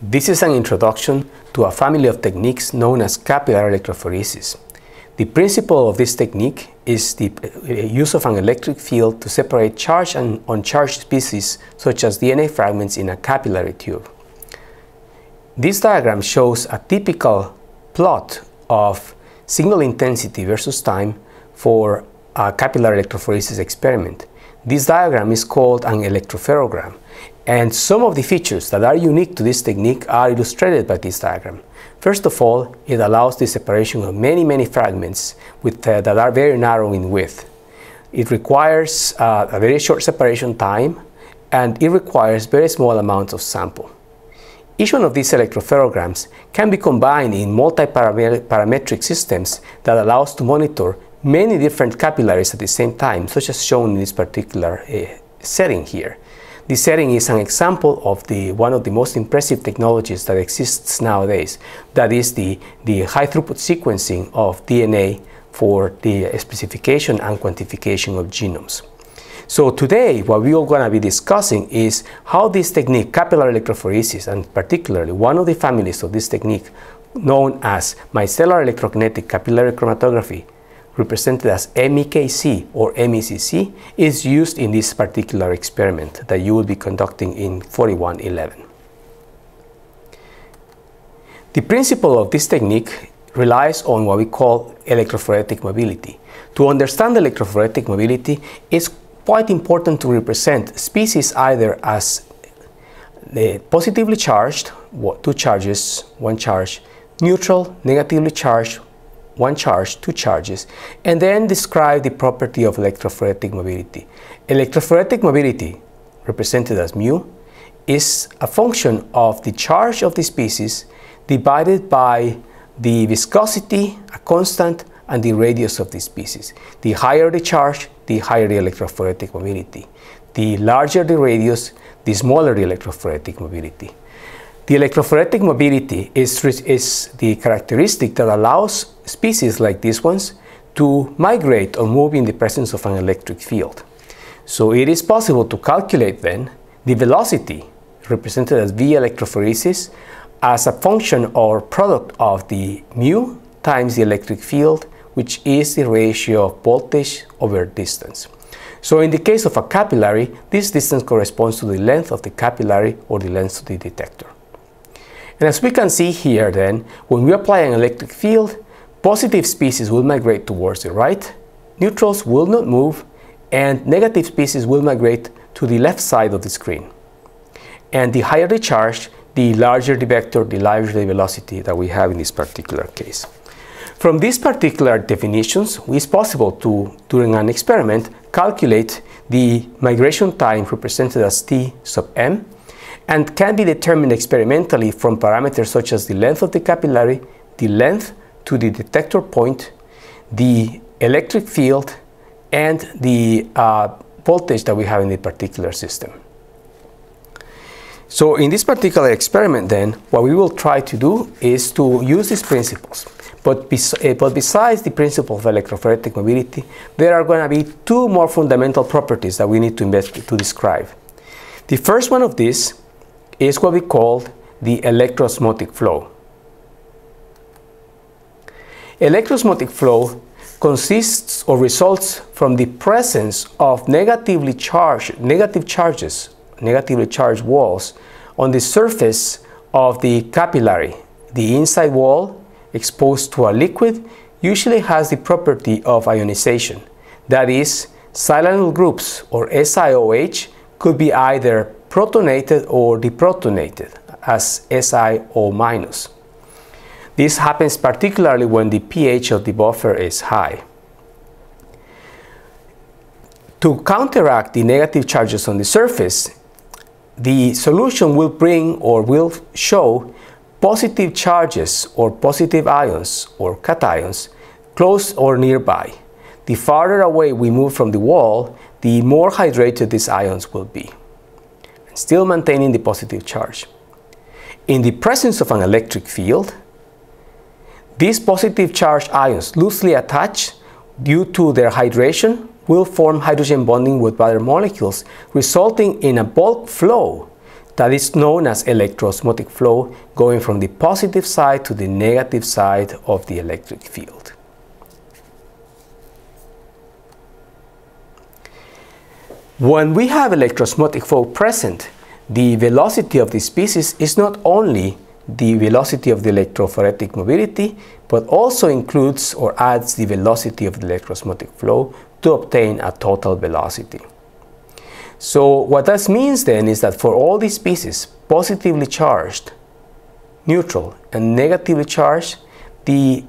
This is an introduction to a family of techniques known as capillary electrophoresis. The principle of this technique is the uh, use of an electric field to separate charged and uncharged species such as DNA fragments in a capillary tube. This diagram shows a typical plot of signal intensity versus time for a capillary electrophoresis experiment. This diagram is called an electropherogram and some of the features that are unique to this technique are illustrated by this diagram. First of all, it allows the separation of many, many fragments with, uh, that are very narrow in width. It requires uh, a very short separation time and it requires very small amounts of sample. Each one of these electropherograms can be combined in multi-parametric systems that allows to monitor many different capillaries at the same time, such as shown in this particular uh, setting here. This setting is an example of the, one of the most impressive technologies that exists nowadays. That is the, the high throughput sequencing of DNA for the specification and quantification of genomes. So today, what we are going to be discussing is how this technique, capillary electrophoresis, and particularly one of the families of this technique, known as micellar electrokinetic capillary chromatography, represented as MEKC or MECC, is used in this particular experiment that you will be conducting in 4111. The principle of this technique relies on what we call electrophoretic mobility. To understand electrophoretic mobility, it's quite important to represent species either as uh, positively charged, two charges, one charge, neutral, negatively charged, one charge, two charges, and then describe the property of electrophoretic mobility. Electrophoretic mobility, represented as mu, is a function of the charge of the species divided by the viscosity, a constant, and the radius of the species. The higher the charge, the higher the electrophoretic mobility. The larger the radius, the smaller the electrophoretic mobility. The electrophoretic mobility is, is the characteristic that allows species like these ones to migrate or move in the presence of an electric field. So it is possible to calculate then the velocity represented as V electrophoresis as a function or product of the mu times the electric field, which is the ratio of voltage over distance. So in the case of a capillary, this distance corresponds to the length of the capillary or the length of the detector. And as we can see here then, when we apply an electric field, positive species will migrate towards the right, neutrals will not move, and negative species will migrate to the left side of the screen. And the higher the charge, the larger the vector, the larger the velocity that we have in this particular case. From these particular definitions, it is possible to, during an experiment, calculate the migration time represented as t sub m and can be determined experimentally from parameters such as the length of the capillary, the length to the detector point, the electric field, and the uh, voltage that we have in the particular system. So in this particular experiment then, what we will try to do is to use these principles. But, bes uh, but besides the principle of electrophoretic mobility, there are going to be two more fundamental properties that we need to, invest to describe. The first one of these is what we call the electroosmotic flow. Electroosmotic flow consists or results from the presence of negatively charged, negative charges, negatively charged walls on the surface of the capillary. The inside wall exposed to a liquid usually has the property of ionization. That is, silanol groups or SiOH could be either protonated or deprotonated as SiO minus. This happens particularly when the pH of the buffer is high. To counteract the negative charges on the surface, the solution will bring or will show positive charges or positive ions or cations close or nearby. The farther away we move from the wall, the more hydrated these ions will be still maintaining the positive charge. In the presence of an electric field, these positive charged ions loosely attached due to their hydration will form hydrogen bonding with water molecules, resulting in a bulk flow that is known as electroosmotic flow, going from the positive side to the negative side of the electric field. When we have electroosmotic flow present, the velocity of the species is not only the velocity of the electrophoretic mobility, but also includes or adds the velocity of the electroosmotic flow to obtain a total velocity. So what that means then is that for all these species, positively charged, neutral, and negatively charged, the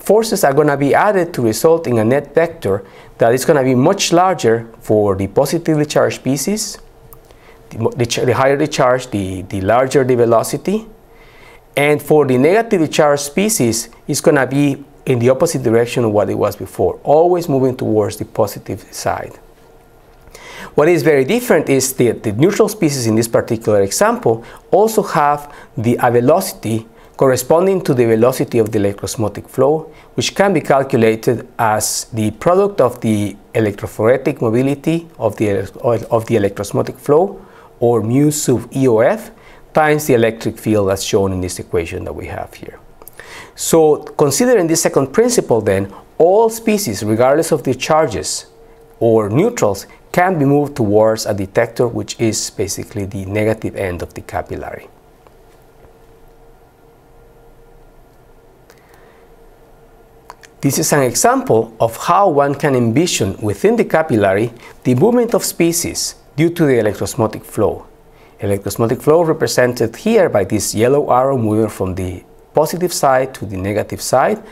forces are going to be added to result in a net vector that is going to be much larger for the positively charged species. The, the, the higher the charge, the, the larger the velocity. And for the negatively charged species, it's going to be in the opposite direction of what it was before, always moving towards the positive side. What is very different is that the neutral species in this particular example also have the a velocity corresponding to the velocity of the electroosmotic flow, which can be calculated as the product of the electrophoretic mobility of the, of the electroosmotic flow, or mu sub EOF, times the electric field as shown in this equation that we have here. So considering this second principle then, all species, regardless of their charges or neutrals, can be moved towards a detector which is basically the negative end of the capillary. This is an example of how one can envision within the capillary the movement of species due to the electroosmotic flow. Electroosmotic flow represented here by this yellow arrow moving from the positive side to the negative side,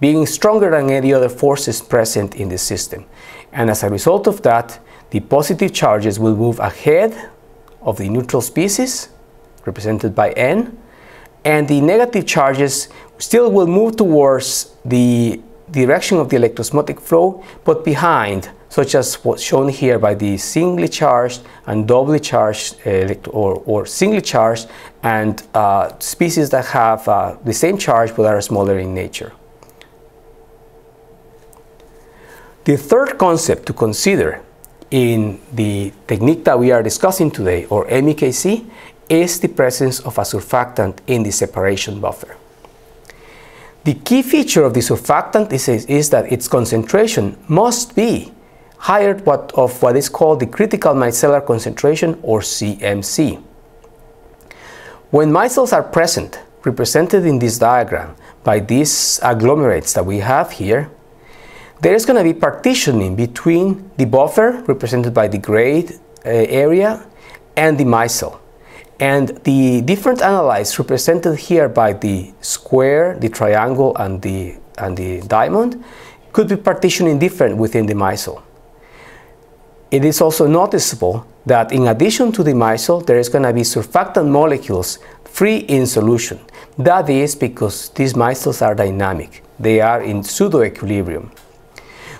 being stronger than any other forces present in the system. And as a result of that, the positive charges will move ahead of the neutral species, represented by N, and the negative charges still will move towards the direction of the electroosmotic flow, but behind, such as what's shown here by the singly charged and doubly charged, uh, or, or singly charged, and uh, species that have uh, the same charge but are smaller in nature. The third concept to consider in the technique that we are discussing today, or MEKC, is the presence of a surfactant in the separation buffer. The key feature of the surfactant is, is that its concentration must be higher what, of what is called the critical micellar concentration or CMC. When micelles are present, represented in this diagram by these agglomerates that we have here, there is going to be partitioning between the buffer, represented by the gray uh, area, and the micelle. And the different analytes represented here by the square, the triangle, and the, and the diamond could be partitioning different within the micelle. It is also noticeable that in addition to the micelle, there is going to be surfactant molecules free in solution. That is because these micelles are dynamic. They are in pseudo-equilibrium.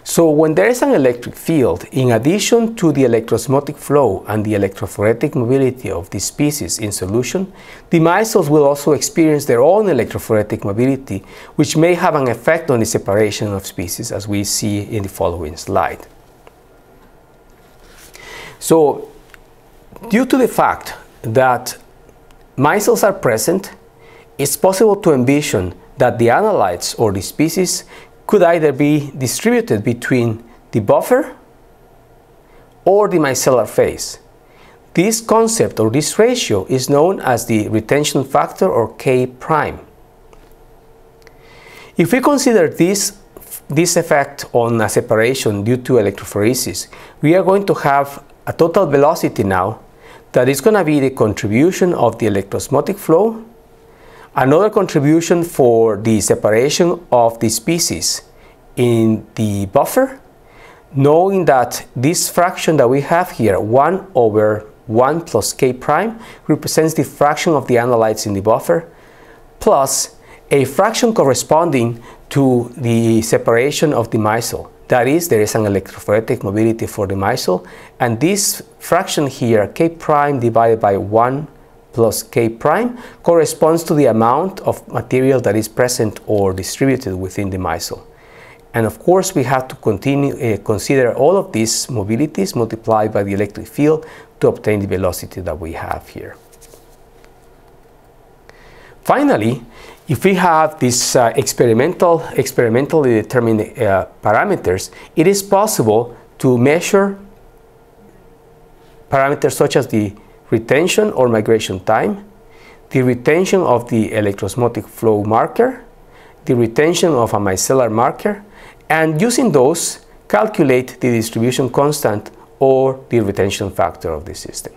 So when there is an electric field, in addition to the electroosmotic flow and the electrophoretic mobility of the species in solution, the micelles will also experience their own electrophoretic mobility, which may have an effect on the separation of species as we see in the following slide. So due to the fact that micelles are present, it's possible to envision that the analytes or the species could either be distributed between the buffer or the micellar phase. This concept or this ratio is known as the retention factor or K prime. If we consider this, this effect on a separation due to electrophoresis, we are going to have a total velocity now that is going to be the contribution of the electroosmotic flow Another contribution for the separation of the species in the buffer, knowing that this fraction that we have here, 1 over 1 plus k prime, represents the fraction of the analytes in the buffer, plus a fraction corresponding to the separation of the micelle. That is, there is an electrophoretic mobility for the micelle, and this fraction here, k prime divided by 1 plus k prime corresponds to the amount of material that is present or distributed within the micelle. And of course, we have to continue uh, consider all of these mobilities multiplied by the electric field to obtain the velocity that we have here. Finally, if we have these uh, experimental, experimentally determined uh, parameters, it is possible to measure parameters such as the retention or migration time, the retention of the electroosmotic flow marker, the retention of a micellar marker, and using those, calculate the distribution constant or the retention factor of the system.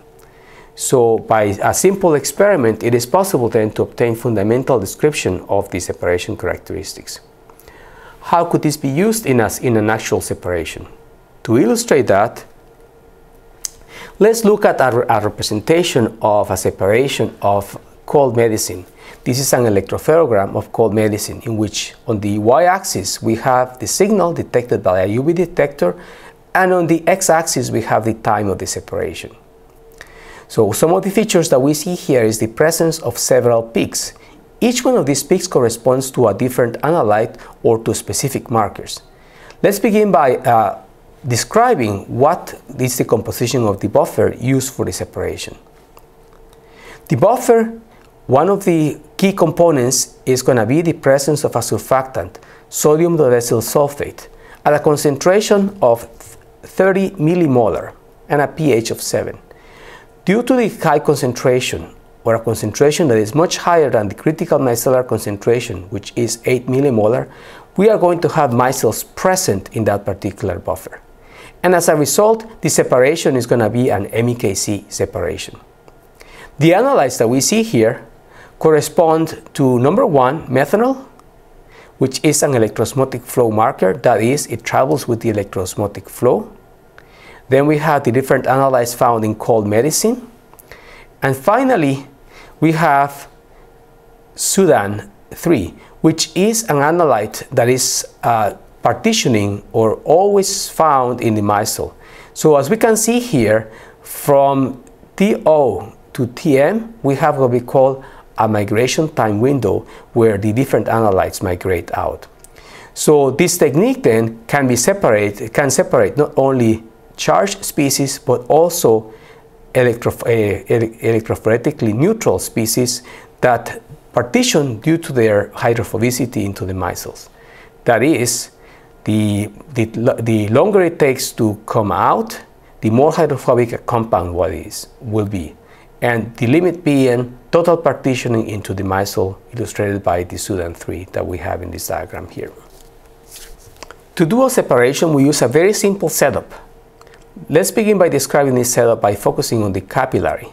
So by a simple experiment, it is possible then to obtain fundamental description of the separation characteristics. How could this be used in, a, in an actual separation? To illustrate that, let's look at a, a representation of a separation of cold medicine. This is an electropherogram of cold medicine in which on the y-axis we have the signal detected by a UV detector and on the x-axis we have the time of the separation. So some of the features that we see here is the presence of several peaks. Each one of these peaks corresponds to a different analyte or to specific markers. Let's begin by uh, describing what is the composition of the buffer used for the separation. The buffer, one of the key components is going to be the presence of a surfactant, sodium dodecyl sulfate, at a concentration of 30 millimolar and a pH of 7. Due to the high concentration, or a concentration that is much higher than the critical micellar concentration, which is 8 millimolar, we are going to have micelles present in that particular buffer. And as a result, the separation is going to be an MEKC separation. The analytes that we see here correspond to number one, methanol, which is an electroosmotic flow marker. That is, it travels with the electroosmotic flow. Then we have the different analytes found in cold medicine. And finally, we have Sudan 3, which is an analyte that is uh, partitioning or always found in the micelle. So as we can see here, from TO to TM, we have what we call a migration time window where the different analytes migrate out. So this technique then can be separate, can separate not only charged species, but also uh, electrophoretically neutral species that partition due to their hydrophobicity into the micelles. That is, the, the, the longer it takes to come out, the more hydrophobic a compound what is, will be. And the limit being total partitioning into the micelle illustrated by the Sudan 3 that we have in this diagram here. To do a separation, we use a very simple setup. Let's begin by describing this setup by focusing on the capillary.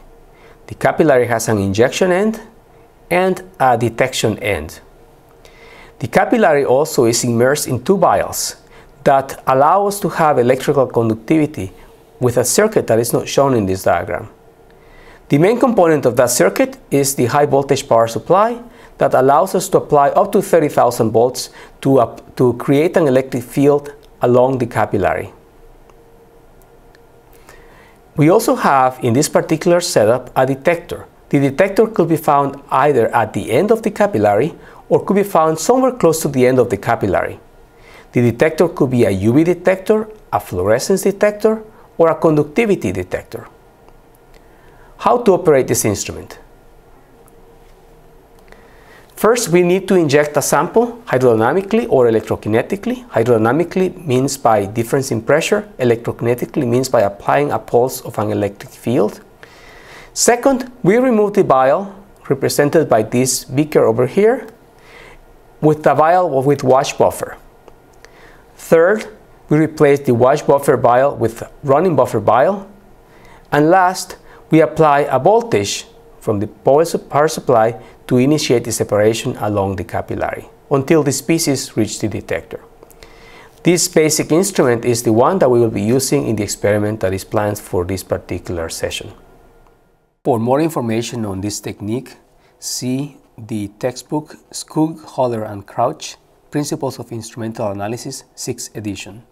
The capillary has an injection end and a detection end. The capillary also is immersed in two vials that allow us to have electrical conductivity with a circuit that is not shown in this diagram. The main component of that circuit is the high voltage power supply that allows us to apply up to 30,000 volts to, to create an electric field along the capillary. We also have in this particular setup a detector. The detector could be found either at the end of the capillary or could be found somewhere close to the end of the capillary. The detector could be a UV detector, a fluorescence detector, or a conductivity detector. How to operate this instrument? First, we need to inject a sample hydrodynamically or electrokinetically. Hydrodynamically means by difference in pressure. Electrokinetically means by applying a pulse of an electric field. Second, we remove the vial represented by this beaker over here with the vial with wash buffer. Third, we replace the wash buffer vial with running buffer vial. And last, we apply a voltage from the power supply to initiate the separation along the capillary until the species reach the detector. This basic instrument is the one that we will be using in the experiment that is planned for this particular session. For more information on this technique, see the textbook Skoog, Holler and Crouch, Principles of Instrumental Analysis, 6th edition.